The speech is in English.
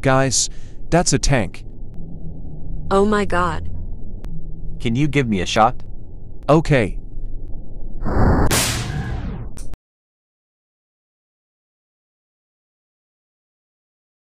Guys, that's a tank. Oh my god. Can you give me a shot? Okay,